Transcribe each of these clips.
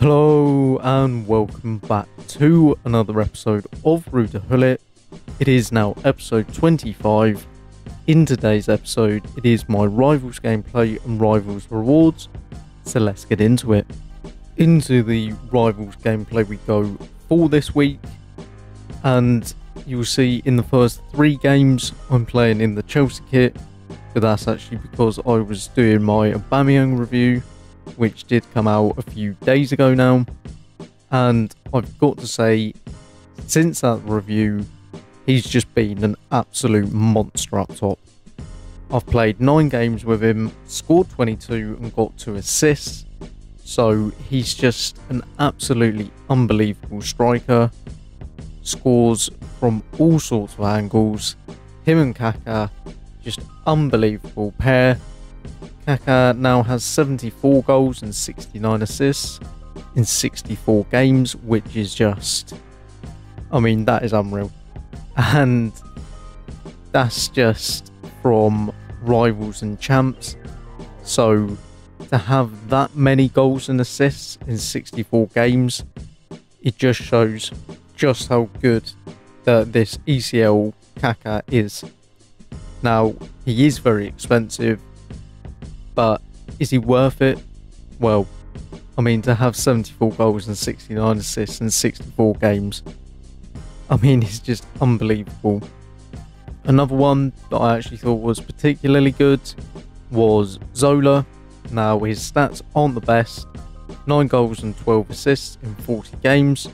Hello and welcome back to another episode of Ruud to Gullit. It is now episode 25. In today's episode, it is my Rivals gameplay and Rivals rewards. So let's get into it. Into the Rivals gameplay we go for this week. And you'll see in the first three games, I'm playing in the Chelsea kit. But that's actually because I was doing my Aubameyang review which did come out a few days ago now. And I've got to say, since that review, he's just been an absolute monster up top. I've played nine games with him, scored 22, and got two assists. So he's just an absolutely unbelievable striker. Scores from all sorts of angles. Him and Kaka, just unbelievable pair. Kaka now has 74 goals and 69 assists in 64 games, which is just, I mean, that is unreal. And that's just from rivals and champs. So to have that many goals and assists in 64 games, it just shows just how good that this ECL Kaka is. Now, he is very expensive but is he worth it? Well, I mean, to have 74 goals and 69 assists in 64 games, I mean, it's just unbelievable. Another one that I actually thought was particularly good was Zola. Now, his stats aren't the best 9 goals and 12 assists in 40 games,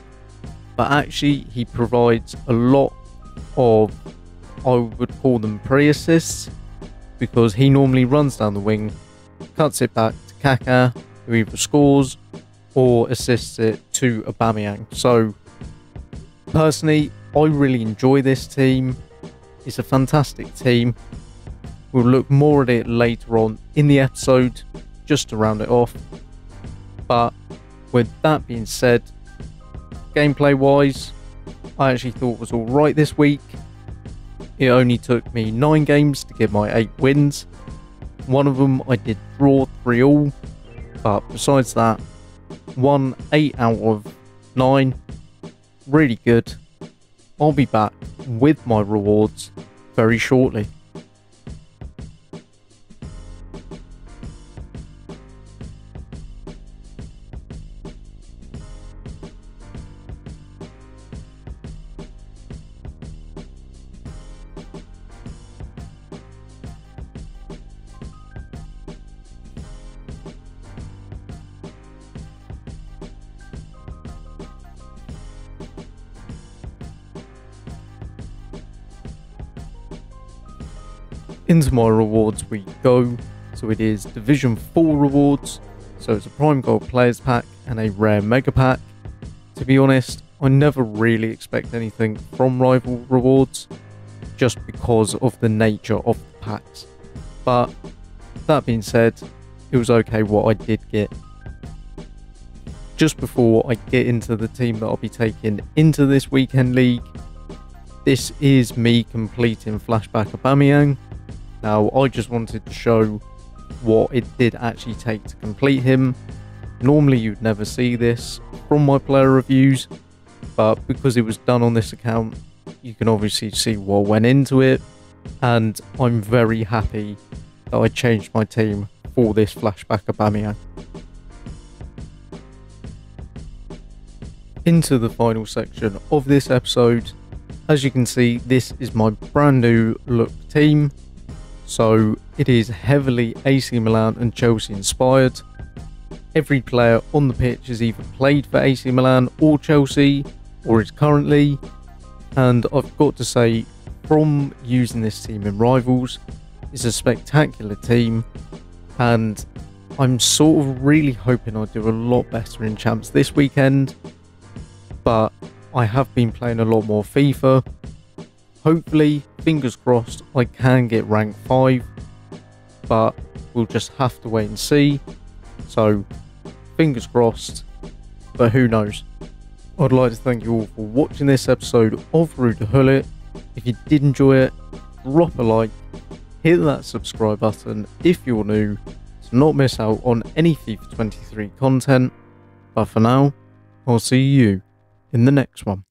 but actually, he provides a lot of, I would call them pre assists, because he normally runs down the wing cuts it back to Kaka, who either scores or assists it to Aubameyang. So, personally, I really enjoy this team. It's a fantastic team. We'll look more at it later on in the episode, just to round it off. But with that being said, gameplay wise, I actually thought was alright this week. It only took me 9 games to get my 8 wins. One of them I did draw 3 all, but besides that, one 8 out of 9. Really good. I'll be back with my rewards very shortly. Into my rewards we go. So it is Division 4 rewards. So it's a Prime Gold Players Pack and a Rare Mega Pack. To be honest, I never really expect anything from Rival rewards just because of the nature of the packs. But that being said, it was okay what I did get. Just before I get into the team that I'll be taking into this weekend league, this is me completing Flashback Aubameyang. Now, I just wanted to show what it did actually take to complete him. Normally, you'd never see this from my player reviews, but because it was done on this account, you can obviously see what went into it. And I'm very happy that I changed my team for this flashback of Aubameyang. Into the final section of this episode. As you can see, this is my brand new look team. So it is heavily AC Milan and Chelsea inspired. Every player on the pitch has either played for AC Milan or Chelsea or is currently. And I've got to say, from using this team in Rivals, it's a spectacular team. And I'm sort of really hoping I do a lot better in Champs this weekend. But I have been playing a lot more FIFA Hopefully, fingers crossed, I can get rank 5, but we'll just have to wait and see. So, fingers crossed, but who knows. I'd like to thank you all for watching this episode of Ruud to Gullit. If you did enjoy it, drop a like, hit that subscribe button if you're new to not miss out on any FIFA 23 content. But for now, I'll see you in the next one.